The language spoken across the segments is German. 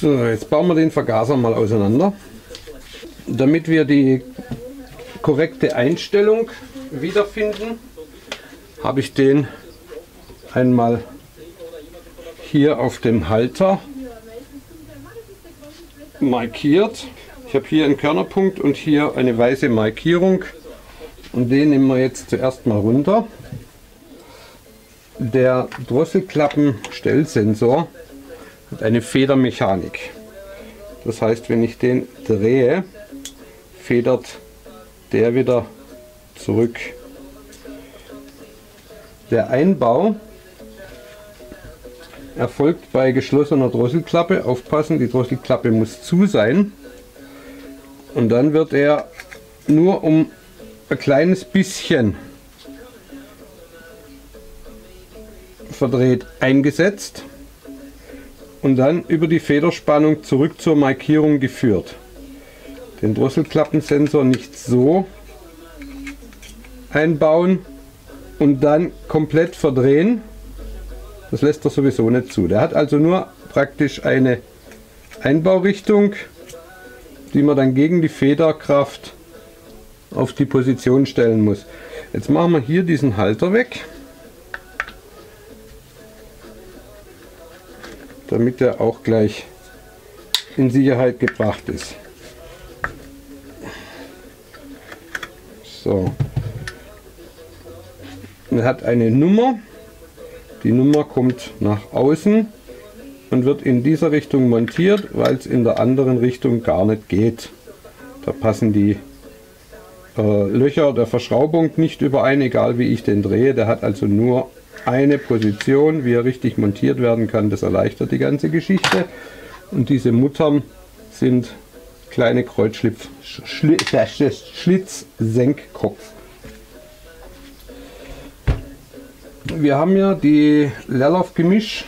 So, jetzt bauen wir den Vergaser mal auseinander. Damit wir die korrekte Einstellung wiederfinden, habe ich den einmal hier auf dem Halter markiert. Ich habe hier einen Körnerpunkt und hier eine weiße Markierung und den nehmen wir jetzt zuerst mal runter. Der Drosselklappen-Stellsensor hat eine Federmechanik. Das heißt, wenn ich den drehe, federt der wieder zurück. Der Einbau erfolgt bei geschlossener Drosselklappe. Aufpassen, die Drosselklappe muss zu sein. Und dann wird er nur um ein kleines bisschen verdreht eingesetzt und dann über die Federspannung zurück zur Markierung geführt. Den Drosselklappensensor nicht so einbauen und dann komplett verdrehen. Das lässt er sowieso nicht zu. Der hat also nur praktisch eine Einbaurichtung, die man dann gegen die Federkraft auf die Position stellen muss. Jetzt machen wir hier diesen Halter weg. Damit er auch gleich in Sicherheit gebracht ist. So. Er hat eine Nummer. Die Nummer kommt nach außen und wird in dieser Richtung montiert, weil es in der anderen Richtung gar nicht geht. Da passen die äh, Löcher der Verschraubung nicht überein, egal wie ich den drehe. Der hat also nur eine Position, wie er richtig montiert werden kann. Das erleichtert die ganze Geschichte. Und diese Muttern sind kleine Kreuzschlitz, Senkkopf. Wir haben ja die Leerlauf-Gemisch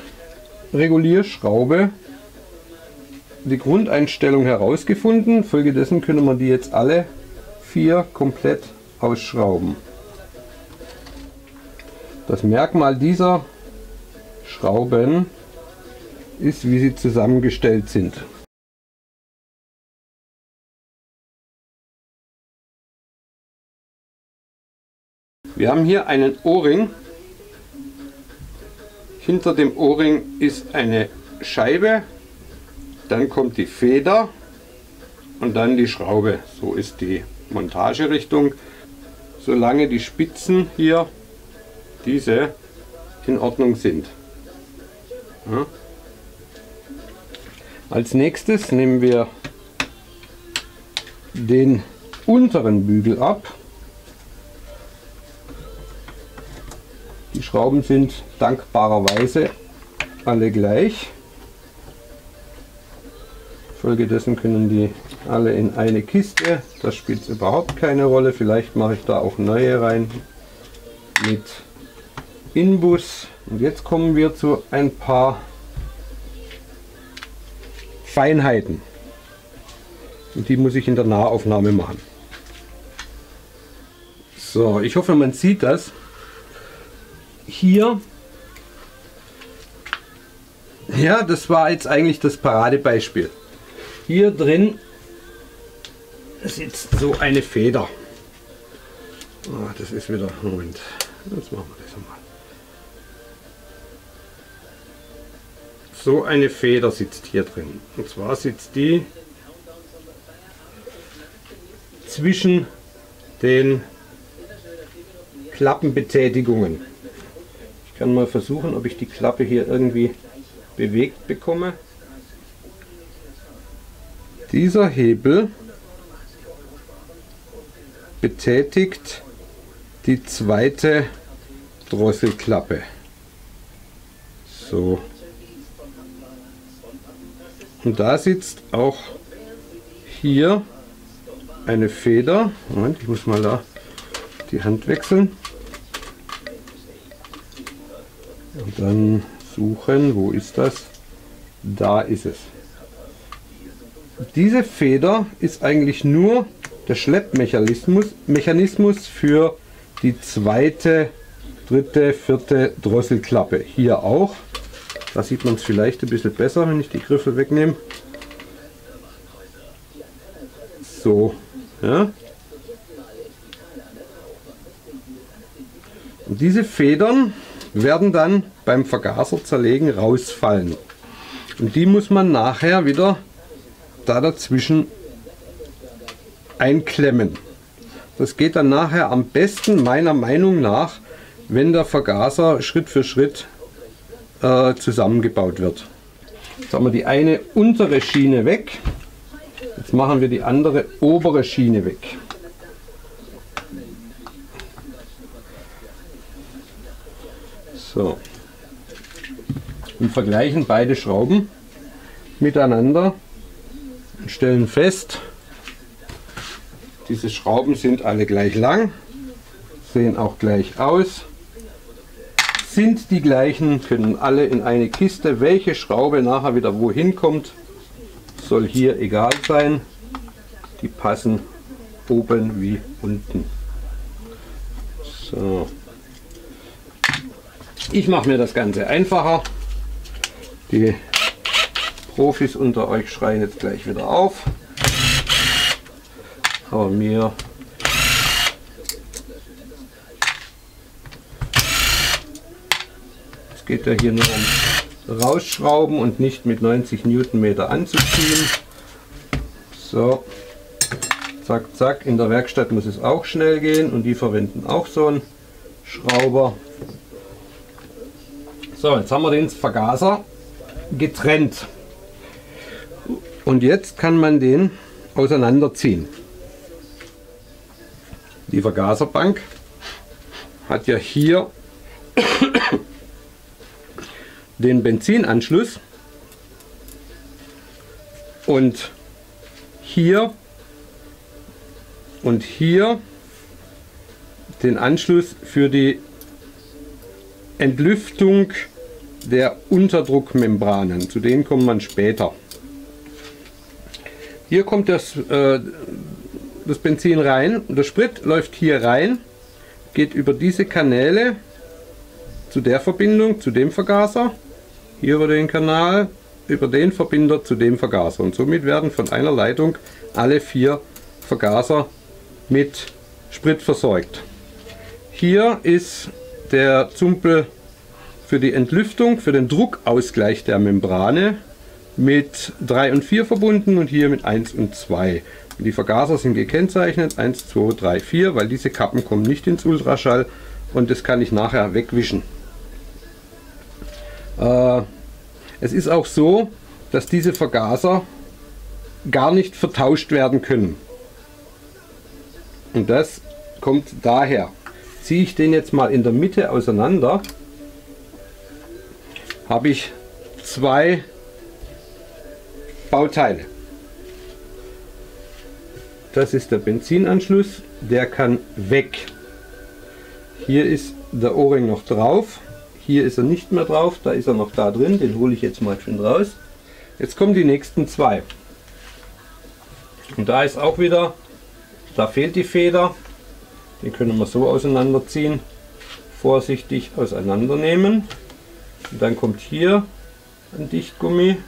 Regulierschraube die Grundeinstellung herausgefunden. Folgedessen können wir die jetzt alle vier komplett ausschrauben. Das Merkmal dieser Schrauben ist, wie sie zusammengestellt sind. Wir haben hier einen O-Ring. Hinter dem O-Ring ist eine Scheibe, dann kommt die Feder und dann die Schraube. So ist die Montagerichtung. Solange die Spitzen hier diese in Ordnung sind. Ja. Als nächstes nehmen wir den unteren Bügel ab. Die Schrauben sind dankbarerweise alle gleich. Folgedessen können die alle in eine Kiste. Das spielt überhaupt keine Rolle. Vielleicht mache ich da auch neue rein mit Inbus. Und jetzt kommen wir zu ein paar Feinheiten. Und die muss ich in der Nahaufnahme machen. So, ich hoffe man sieht das. Hier, ja, das war jetzt eigentlich das Paradebeispiel. Hier drin sitzt so eine Feder. Oh, das ist wieder, Moment, jetzt machen wir das einmal. So eine Feder sitzt hier drin. Und zwar sitzt die zwischen den Klappenbetätigungen. Ich kann mal versuchen, ob ich die Klappe hier irgendwie bewegt bekomme. Dieser Hebel betätigt die zweite Drosselklappe. So. Und da sitzt auch hier eine Feder. Moment, ich muss mal da die Hand wechseln. Und dann suchen, wo ist das? Da ist es. Diese Feder ist eigentlich nur der Schleppmechanismus Mechanismus für die zweite, dritte, vierte Drosselklappe. Hier auch. Da sieht man es vielleicht ein bisschen besser, wenn ich die Griffel wegnehme. So, ja. Und diese Federn werden dann beim Vergaser zerlegen rausfallen. Und die muss man nachher wieder da dazwischen einklemmen. Das geht dann nachher am besten meiner Meinung nach, wenn der Vergaser Schritt für Schritt äh, zusammengebaut wird. Jetzt haben wir die eine untere Schiene weg. Jetzt machen wir die andere obere Schiene weg. So. Und vergleichen beide Schrauben miteinander und stellen fest, diese Schrauben sind alle gleich lang, sehen auch gleich aus, sind die gleichen, können alle in eine Kiste. Welche Schraube nachher wieder wohin kommt, soll hier egal sein. Die passen oben wie unten. So. Ich mache mir das Ganze einfacher. Die Profis unter euch schreien jetzt gleich wieder auf. Aber mir geht ja hier nur um rausschrauben und nicht mit 90 Newtonmeter anzuziehen. So, zack, zack. In der Werkstatt muss es auch schnell gehen und die verwenden auch so einen Schrauber. So, jetzt haben wir den Vergaser getrennt. Und jetzt kann man den auseinanderziehen. Die Vergaserbank hat ja hier den Benzinanschluss und hier und hier den Anschluss für die Entlüftung der Unterdruckmembranen. Zu denen kommt man später. Hier kommt das, äh, das Benzin rein. Der Sprit läuft hier rein, geht über diese Kanäle zu der Verbindung, zu dem Vergaser, hier über den Kanal, über den Verbinder zu dem Vergaser. Und somit werden von einer Leitung alle vier Vergaser mit Sprit versorgt. Hier ist der Zumpel für die Entlüftung, für den Druckausgleich der Membrane mit 3 und 4 verbunden und hier mit 1 und 2. Und die Vergaser sind gekennzeichnet 1, 2, 3, 4, weil diese Kappen kommen nicht ins Ultraschall und das kann ich nachher wegwischen. Äh, es ist auch so, dass diese Vergaser gar nicht vertauscht werden können. Und das kommt daher ziehe ich den jetzt mal in der Mitte auseinander, habe ich zwei Bauteile. Das ist der Benzinanschluss, der kann weg. Hier ist der O-Ring noch drauf, hier ist er nicht mehr drauf, da ist er noch da drin, den hole ich jetzt mal schön raus. Jetzt kommen die nächsten zwei. Und da ist auch wieder, da fehlt die Feder, den können wir so auseinanderziehen. Vorsichtig auseinandernehmen. Und dann kommt hier ein Dichtgummi.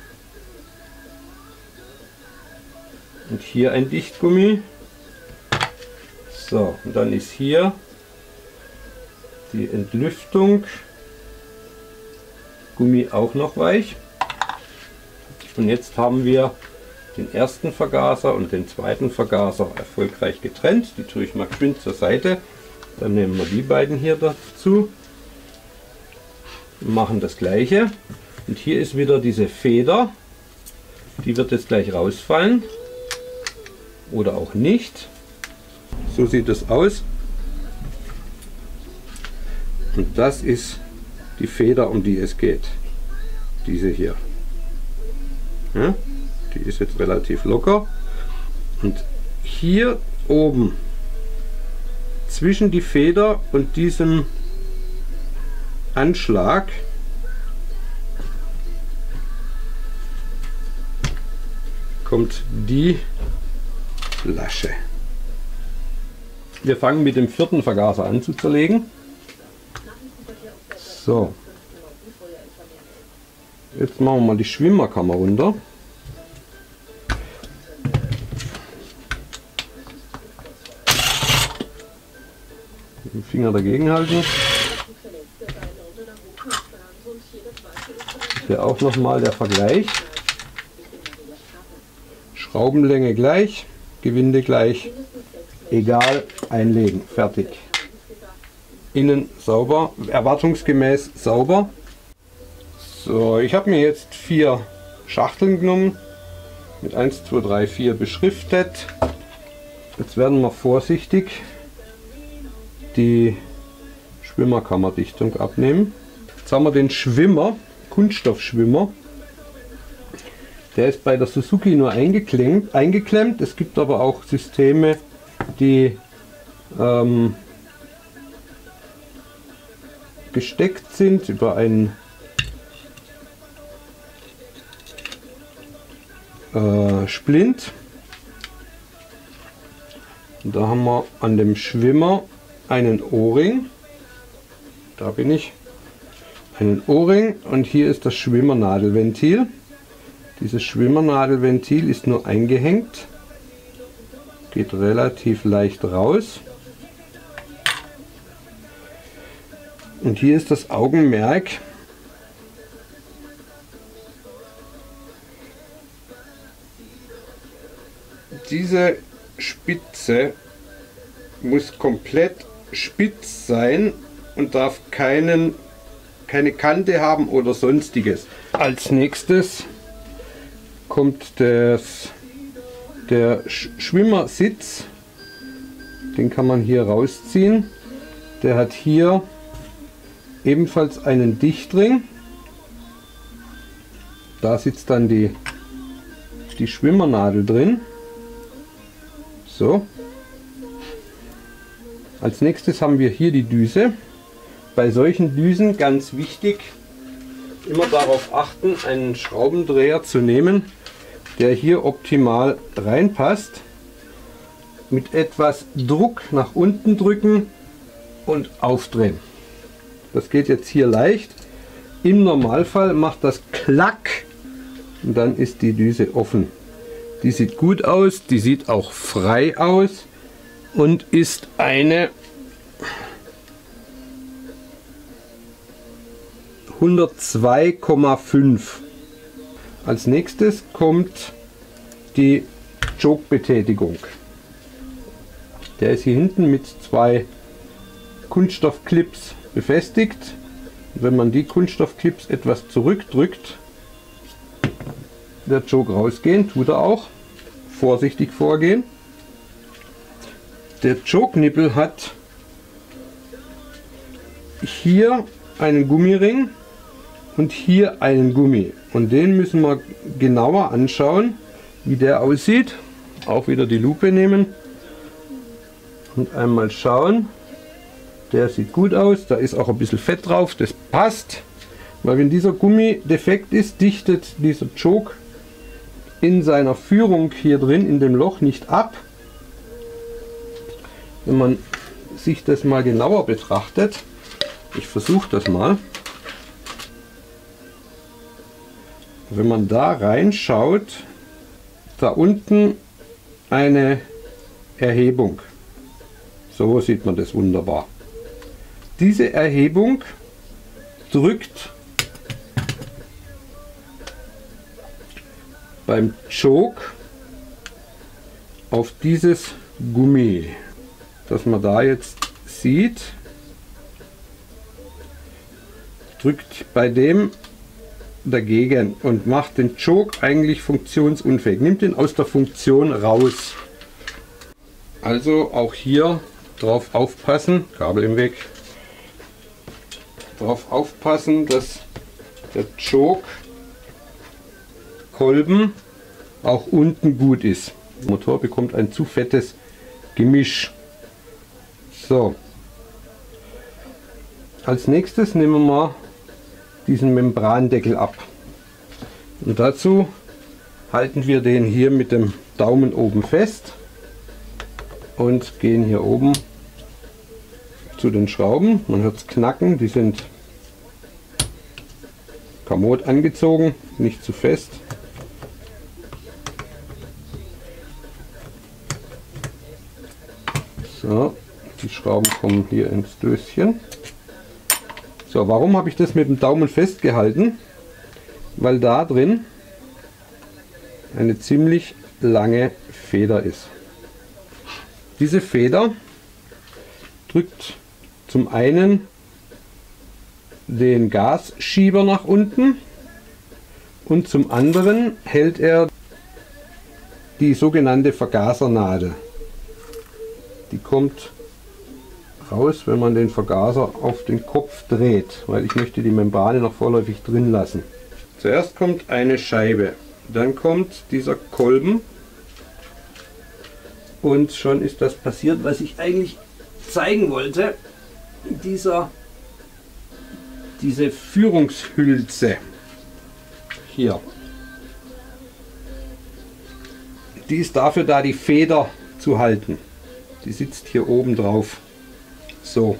Und hier ein Dichtgummi. So, und dann ist hier die Entlüftung. Gummi auch noch weich. Und jetzt haben wir den ersten Vergaser und den zweiten Vergaser erfolgreich getrennt. Die tue ich mal geschwind zur Seite. Dann nehmen wir die beiden hier dazu. Machen das gleiche. Und hier ist wieder diese Feder. Die wird jetzt gleich rausfallen. Oder auch nicht. So sieht es aus. Und das ist die Feder, um die es geht. Diese hier. Ja? Die ist jetzt relativ locker. Und hier oben zwischen die Feder und diesem Anschlag kommt die Lasche. Wir fangen mit dem vierten Vergaser an zu zerlegen. So. Jetzt machen wir mal die Schwimmerkammer runter. Den Finger dagegen halten. Hier auch nochmal der Vergleich. Schraubenlänge gleich, Gewinde gleich, egal, einlegen, fertig. Innen sauber, erwartungsgemäß sauber. So, ich habe mir jetzt vier Schachteln genommen, mit 1, 2, 3, 4 beschriftet. Jetzt werden wir vorsichtig die Schwimmerkammerdichtung abnehmen. Jetzt haben wir den Schwimmer, Kunststoffschwimmer. Der ist bei der Suzuki nur eingeklemmt. eingeklemmt. Es gibt aber auch Systeme, die ähm, gesteckt sind über ein äh, Splint. Und da haben wir an dem Schwimmer einen O-Ring. Da bin ich. Einen O-Ring und hier ist das Schwimmernadelventil. Dieses Schwimmernadelventil ist nur eingehängt. Geht relativ leicht raus. Und hier ist das Augenmerk. Diese Spitze muss komplett spitz sein und darf keinen, keine Kante haben oder sonstiges. Als nächstes kommt das, der Schwimmersitz. Den kann man hier rausziehen. Der hat hier ebenfalls einen Dichtring. Da sitzt dann die, die Schwimmernadel drin. So. Als nächstes haben wir hier die Düse. Bei solchen Düsen ganz wichtig, immer darauf achten, einen Schraubendreher zu nehmen, der hier optimal reinpasst. Mit etwas Druck nach unten drücken und aufdrehen. Das geht jetzt hier leicht. Im Normalfall macht das Klack und dann ist die Düse offen. Die sieht gut aus, die sieht auch frei aus und ist eine 102,5. Als nächstes kommt die Choke-Betätigung. Der ist hier hinten mit zwei Kunststoffclips befestigt. Wenn man die Kunststoffclips etwas zurückdrückt, der Choke rausgehen, tut er auch. Vorsichtig vorgehen. Der Choke-Nippel hat hier einen Gummiring und hier einen Gummi. Und den müssen wir genauer anschauen, wie der aussieht. Auch wieder die Lupe nehmen und einmal schauen. Der sieht gut aus, da ist auch ein bisschen Fett drauf, das passt. Weil wenn dieser Gummi defekt ist, dichtet dieser Choke in seiner Führung hier drin in dem Loch nicht ab wenn man sich das mal genauer betrachtet, ich versuche das mal, wenn man da reinschaut, da unten eine Erhebung. So sieht man das wunderbar. Diese Erhebung drückt beim Choke auf dieses Gummi dass man da jetzt sieht, drückt bei dem dagegen und macht den Choke eigentlich funktionsunfähig, nimmt ihn aus der Funktion raus. Also auch hier drauf aufpassen, Kabel im Weg, drauf aufpassen, dass der Choke Kolben auch unten gut ist. Der Motor bekommt ein zu fettes Gemisch. So. Als nächstes nehmen wir mal diesen Membrandeckel ab. Und dazu halten wir den hier mit dem Daumen oben fest und gehen hier oben zu den Schrauben. Man hört es knacken, die sind Kommod angezogen, nicht zu fest. So, die Schrauben kommen hier ins Döschen. So, warum habe ich das mit dem Daumen festgehalten? Weil da drin eine ziemlich lange Feder ist. Diese Feder drückt zum einen den Gasschieber nach unten und zum anderen hält er die sogenannte Vergasernadel. Die kommt raus, wenn man den Vergaser auf den Kopf dreht, weil ich möchte die Membrane noch vorläufig drin lassen. Zuerst kommt eine Scheibe, dann kommt dieser Kolben und schon ist das passiert, was ich eigentlich zeigen wollte. Dieser, diese Führungshülse hier. Die ist dafür da, die Feder zu halten. Die sitzt hier oben drauf. So.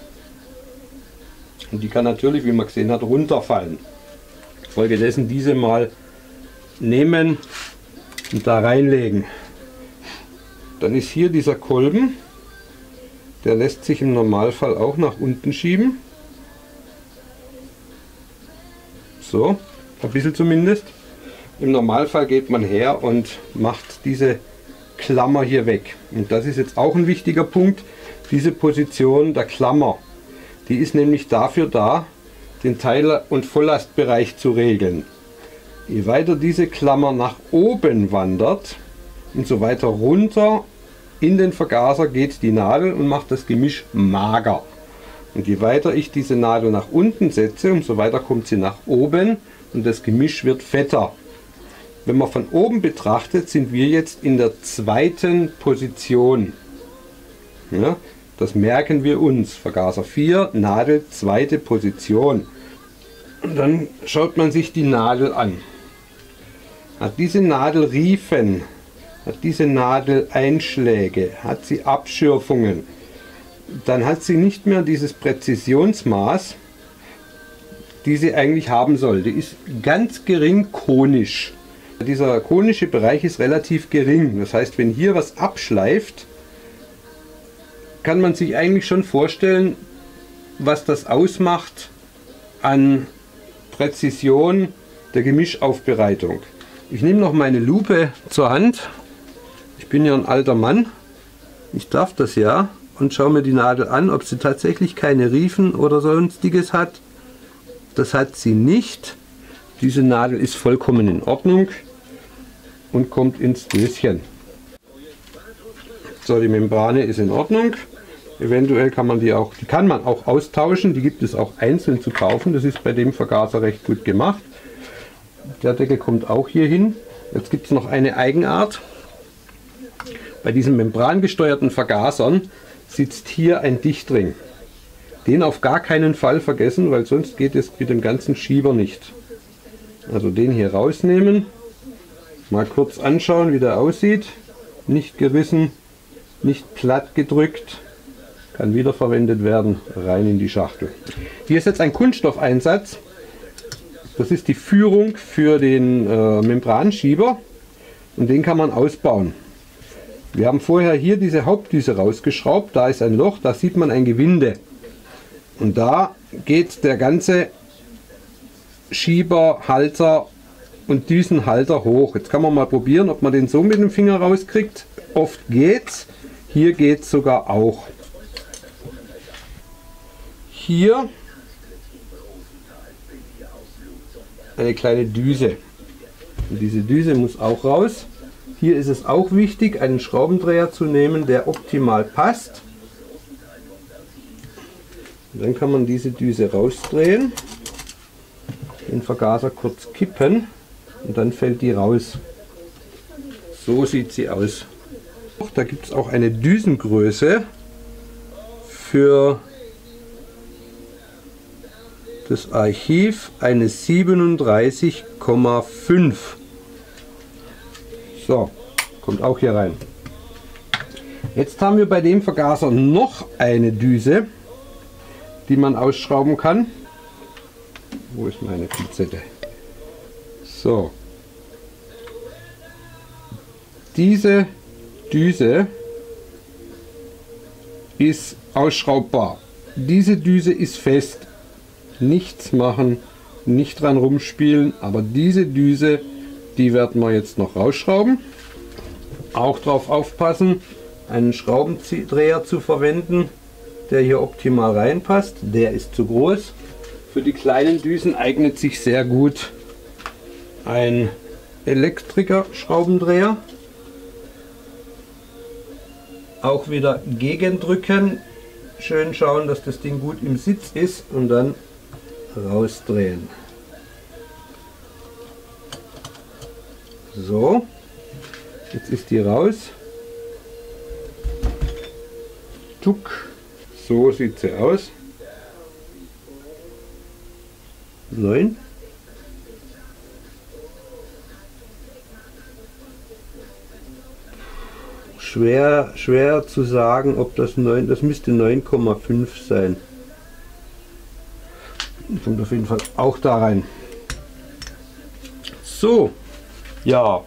Und die kann natürlich, wie man gesehen hat, runterfallen. Folgedessen diese mal nehmen und da reinlegen. Dann ist hier dieser Kolben, der lässt sich im Normalfall auch nach unten schieben. So, ein bisschen zumindest. Im Normalfall geht man her und macht diese Klammer hier weg. Und das ist jetzt auch ein wichtiger Punkt. Diese Position der Klammer, die ist nämlich dafür da, den Teil- und Volllastbereich zu regeln. Je weiter diese Klammer nach oben wandert, umso weiter runter in den Vergaser geht die Nadel und macht das Gemisch mager. Und je weiter ich diese Nadel nach unten setze, umso weiter kommt sie nach oben und das Gemisch wird fetter. Wenn man von oben betrachtet, sind wir jetzt in der zweiten Position. Ja, das merken wir uns. Vergaser 4, Nadel, zweite Position. Und dann schaut man sich die Nadel an. Hat diese Nadel Riefen, hat diese Nadel Einschläge, hat sie Abschürfungen, dann hat sie nicht mehr dieses Präzisionsmaß, die sie eigentlich haben soll. Die ist ganz gering konisch. Dieser konische Bereich ist relativ gering. Das heißt, wenn hier was abschleift, kann man sich eigentlich schon vorstellen, was das ausmacht an Präzision der Gemischaufbereitung. Ich nehme noch meine Lupe zur Hand ich bin ja ein alter Mann, ich darf das ja und schaue mir die Nadel an, ob sie tatsächlich keine Riefen oder sonstiges hat. Das hat sie nicht. Diese Nadel ist vollkommen in Ordnung und kommt ins Döschen. So, die Membrane ist in Ordnung. Eventuell kann man die auch, die kann man auch austauschen, die gibt es auch einzeln zu kaufen. Das ist bei dem Vergaser recht gut gemacht. Der Deckel kommt auch hier hin. Jetzt gibt es noch eine Eigenart. Bei diesen membrangesteuerten Vergasern sitzt hier ein Dichtring. Den auf gar keinen Fall vergessen, weil sonst geht es mit dem ganzen Schieber nicht. Also den hier rausnehmen, mal kurz anschauen, wie der aussieht. Nicht gerissen, nicht platt gedrückt, kann wiederverwendet werden, rein in die Schachtel. Hier ist jetzt ein Kunststoffeinsatz. Das ist die Führung für den äh, Membranschieber und den kann man ausbauen. Wir haben vorher hier diese Hauptdüse rausgeschraubt, da ist ein Loch, da sieht man ein Gewinde. Und da geht der ganze Schieber, Halter und Düsenhalter hoch. Jetzt kann man mal probieren, ob man den so mit dem Finger rauskriegt. Oft geht's, hier geht es sogar auch. Hier eine kleine Düse. Und diese Düse muss auch raus. Hier ist es auch wichtig, einen Schraubendreher zu nehmen, der optimal passt. Und dann kann man diese Düse rausdrehen, den Vergaser kurz kippen und dann fällt die raus. So sieht sie aus. Da gibt es auch eine Düsengröße für das Archiv eine 37,5 so, kommt auch hier rein. Jetzt haben wir bei dem Vergaser noch eine Düse, die man ausschrauben kann. Wo ist meine Pinzette? So. Diese Düse ist ausschraubbar. Diese Düse ist fest. Nichts machen, nicht dran rumspielen, aber diese Düse, die werden wir jetzt noch rausschrauben. Auch darauf aufpassen, einen Schraubendreher zu verwenden, der hier optimal reinpasst. Der ist zu groß. Für die kleinen Düsen eignet sich sehr gut ein Elektriker-Schraubendreher. Auch wieder gegendrücken, schön schauen, dass das Ding gut im Sitz ist und dann rausdrehen. So, jetzt ist die raus. Tuck, so sieht sie aus. 9. Schwer, schwer zu sagen, ob das 9, das müsste 9,5 sein. Kommt auf jeden Fall auch da rein. So, ja.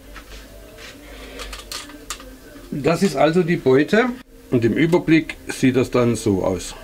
Das ist also die Beute und im Überblick sieht das dann so aus.